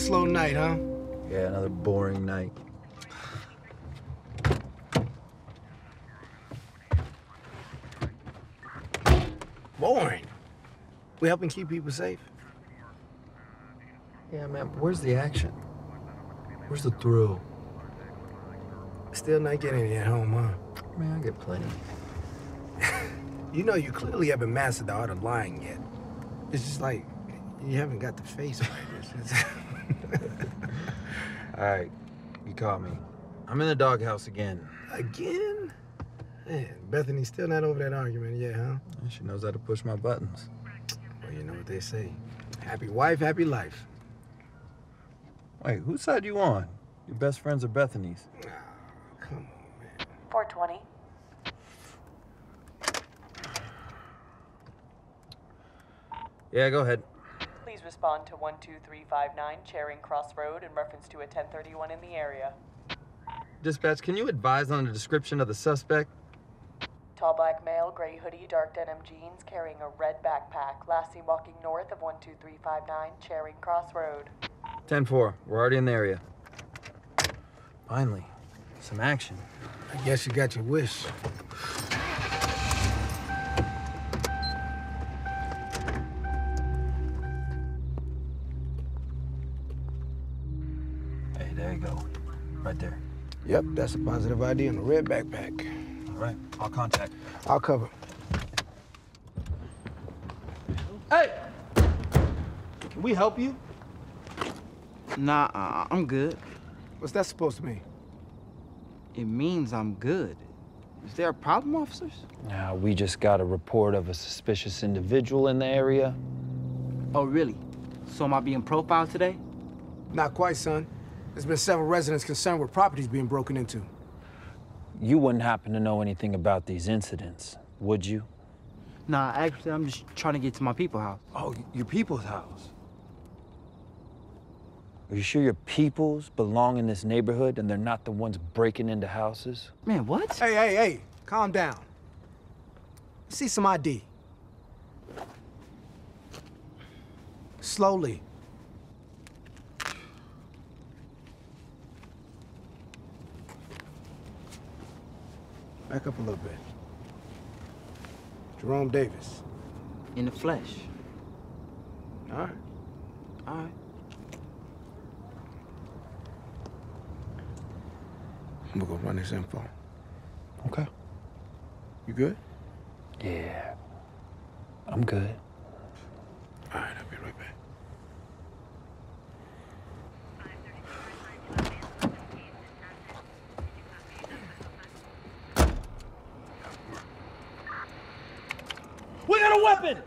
Slow night, huh? Yeah, another boring night. Boring. We helping keep people safe. Yeah, man, where's the action? Where's the thrill? Still not getting any at home, huh? Man, I get plenty. You know you clearly haven't mastered the art of lying yet. It's just like you haven't got the face right. It's just- All right, you caught me. I'm in the doghouse again. Again? Man, Bethany's still not over that argument yet, huh? She knows how to push my buttons. Well, you know what they say. Happy wife, happy life. Wait, whose side you on? Your best friends are Bethany's. Ah, come on, man. 420. Yeah, go ahead. Respond to 12359 Charing Cross Road in reference to a 1031 in the area. Dispatch, can you advise on the description of the suspect? Tall black male, gray hoodie, dark denim jeans, carrying a red backpack. Last seen walking north of 12359 Charing Cross Road. 10-4, we're already in the area. Finally, some action. I guess you got your wish. Right there. Yep, that's a positive ID in a red backpack. All right, I'll contact. I'll cover. Hey! Can we help you? Nah, uh, I'm good. What's that supposed to mean? It means I'm good. Is there a problem, officers? Now, we just got a report of a suspicious individual in the area. Oh, really? So am I being profiled today? Not quite, son. There's been several residents concerned with properties being broken into. You wouldn't happen to know anything about these incidents, would you? Nah, actually, I'm just trying to get to my people's house. Oh, your people's house. Are you sure your peoples belong in this neighborhood and they're not the ones breaking into houses? Man, what? Hey, hey, hey, calm down. See some ID. Slowly. Back up a little bit. Jerome Davis. In the flesh. All right. All right. I'm gonna go run this info. Okay. You good? Yeah. I'm good. All right, I'll be right back. We got a weapon!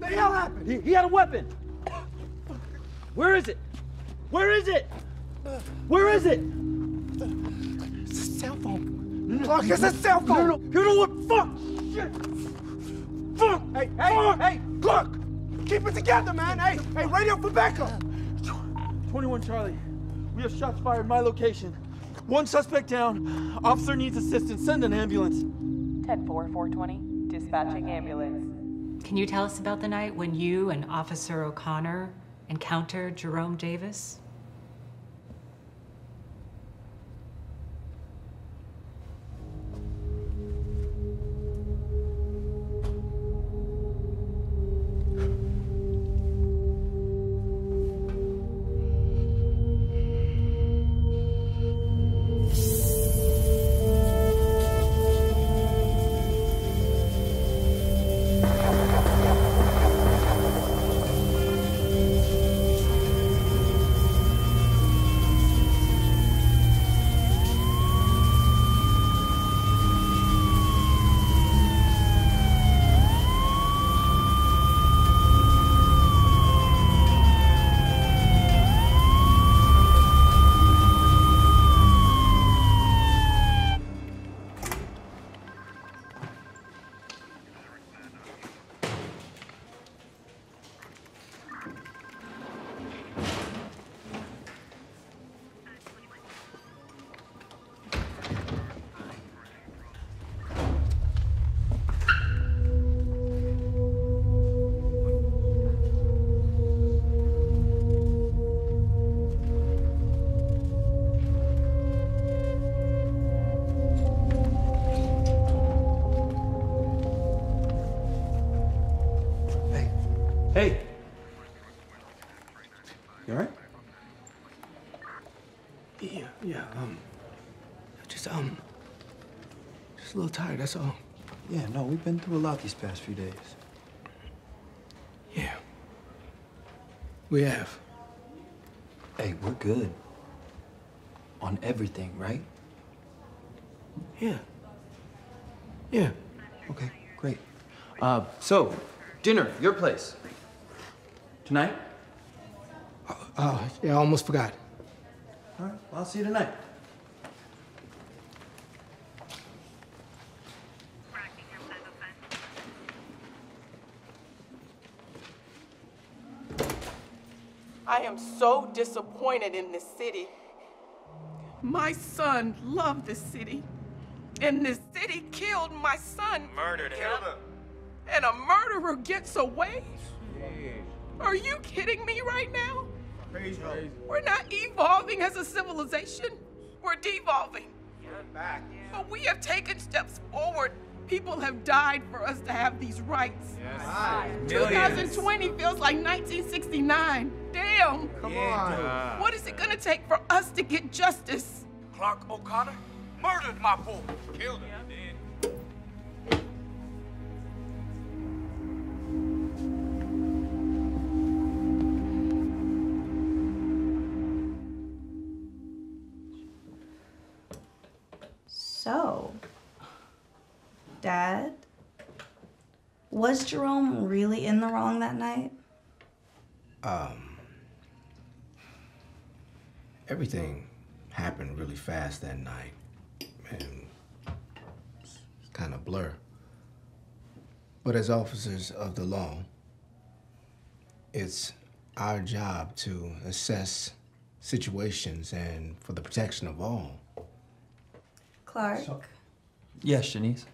The hell happened? He, he had a weapon! Where is it? Where is it? Where is it? It's a cell phone. Clark, it's a cell phone. No, no, you know what? Fuck! Shit! Fuck! Hey, hey, hey, Clark! Keep it together, man. Hey, hey, radio for backup. 21 Charlie. We have shots fired in my location. One suspect down. Officer needs assistance. Send an ambulance. 10 4 420. Dispatching ambulance. Can you tell us about the night when you and Officer O'Connor encountered Jerome Davis? You alright? Yeah, yeah, um, just, um, just a little tired, that's all. Yeah, no, we've been through a lot these past few days. Yeah. We have. Hey, we're good. On everything, right? Yeah. Yeah. Okay, great. Uh, so, dinner, your place. Tonight? Oh, oh, yeah, I almost forgot. All right, well, I'll see you tonight. I am so disappointed in this city. My son loved this city, and this city killed my son. Murdered him. And a murderer gets away? Are you kidding me right now? Crazy. We're not evolving as a civilization. We're devolving. Back. But we have taken steps forward. People have died for us to have these rights. Yes. Millions. 2020 feels like 1969. Damn. Come on. What is it gonna take for us to get justice? Clark O'Connor murdered my boy. Killed him. So, was Jerome really in the wrong that night? Um, everything happened really fast that night, and it's kind of blur. But as officers of the law, it's our job to assess situations and for the protection of all. Clark, Yes, Shanice.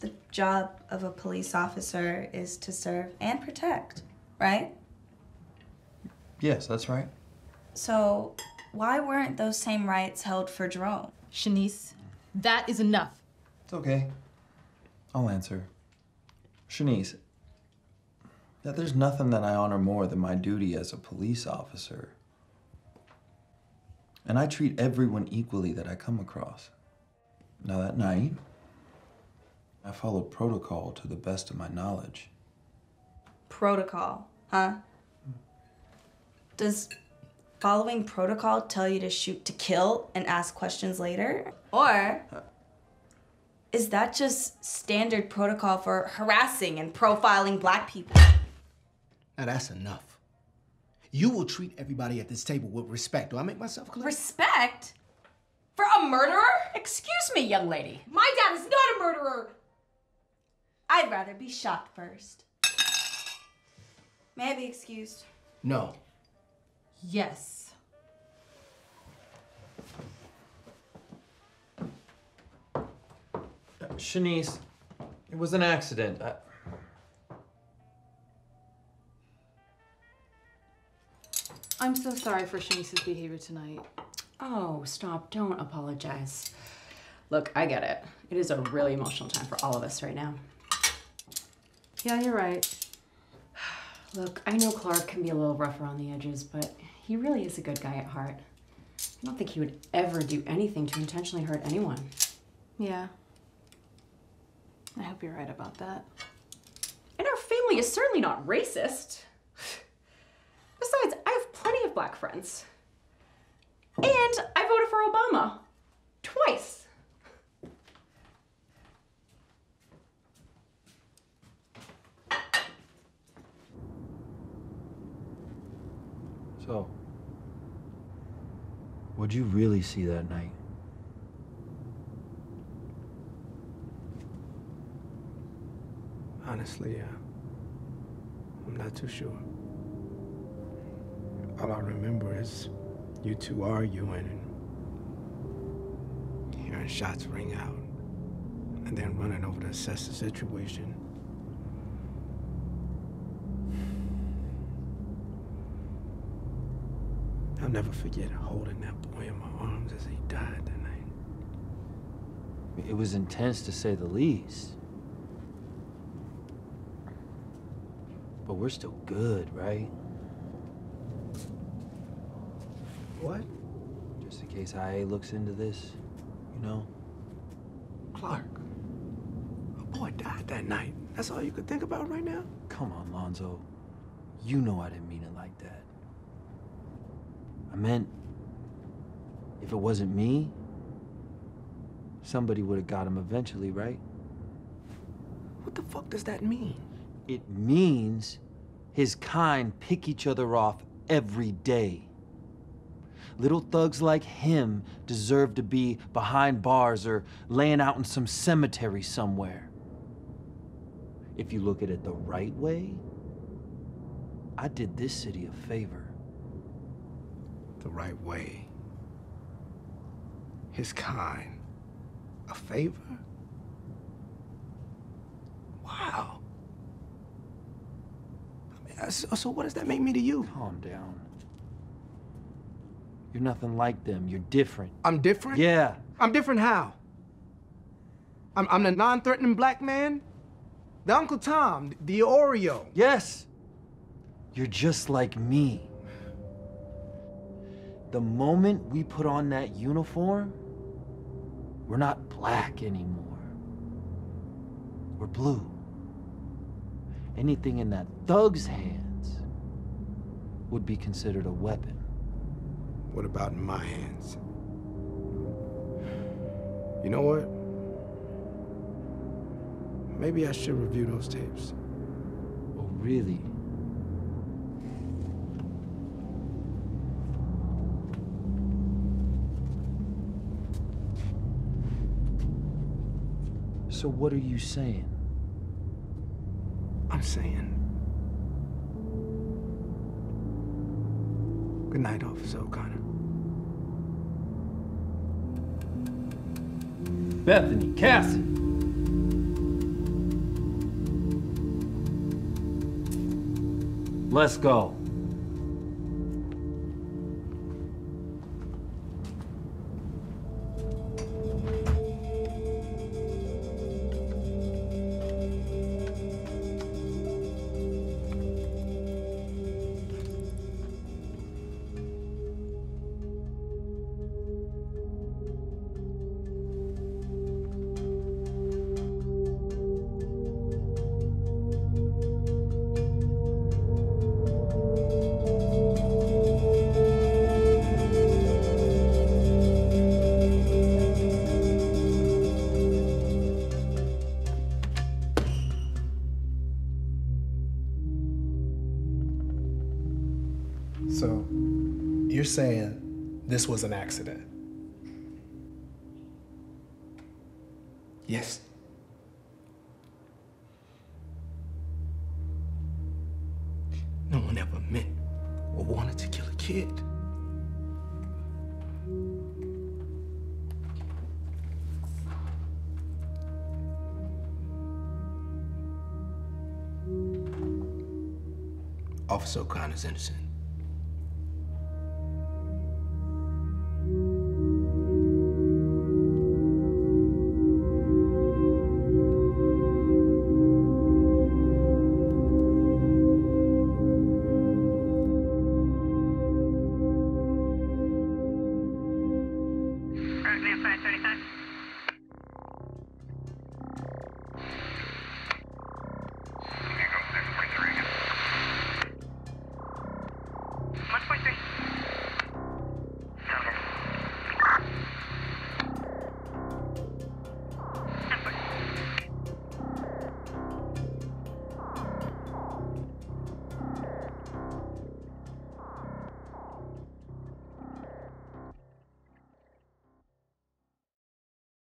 the job of a police officer is to serve and protect, right? Yes, that's right. So, why weren't those same rights held for Jerome? Shanice, that is enough. It's okay. I'll answer. Shanice, that there's nothing that I honor more than my duty as a police officer. And I treat everyone equally that I come across. Now, that night, I followed protocol to the best of my knowledge. Protocol, huh? Does following protocol tell you to shoot to kill and ask questions later? Or is that just standard protocol for harassing and profiling black people? Now that's enough. You will treat everybody at this table with respect. Do I make myself clear? Respect? For a murderer? Excuse me, young lady. My dad is not a murderer! I'd rather be shot first. May I be excused? no. Yes. Shanice, it was an accident. I... I'm so sorry for Shanice's behavior tonight. Oh, stop. Don't apologize. Look, I get it. It is a really emotional time for all of us right now. Yeah, you're right. Look, I know Clark can be a little rough around the edges, but he really is a good guy at heart. I don't think he would ever do anything to intentionally hurt anyone. Yeah. I hope you're right about that. And our family is certainly not racist. Besides, I have plenty of black friends. And I voted for Obama. Twice. So, what'd you really see that night? Honestly, uh, I'm not too sure. All I remember is you two arguing and hearing shots ring out, and then running over to assess the situation. Never forget holding that boy in my arms as he died that night. It was intense to say the least. But we're still good, right? What? Just in case IA looks into this, you know? Clark. A boy died that night. That's all you could think about right now? Come on, Lonzo. You know I didn't mean it like that. I meant, if it wasn't me, somebody would have got him eventually, right? What the fuck does that mean? It means his kind pick each other off every day. Little thugs like him deserve to be behind bars or laying out in some cemetery somewhere. If you look at it the right way, I did this city a favor. The right way. His kind. A favor? Wow. I mean, so, so what does that make me to you? Calm down. You're nothing like them. You're different. I'm different? Yeah. I'm different how? I'm, I'm the non-threatening black man? The Uncle Tom, the Oreo. Yes. You're just like me. The moment we put on that uniform, we're not black anymore. We're blue. Anything in that thug's hands would be considered a weapon. What about in my hands? You know what? Maybe I should review those tapes. Oh, really? So what are you saying? I'm saying. Good night, Officer O'Connor. Bethany, Cassie. Let's go. So, you're saying this was an accident? Yes. No one ever meant or wanted to kill a kid. Officer O'Connor's innocent.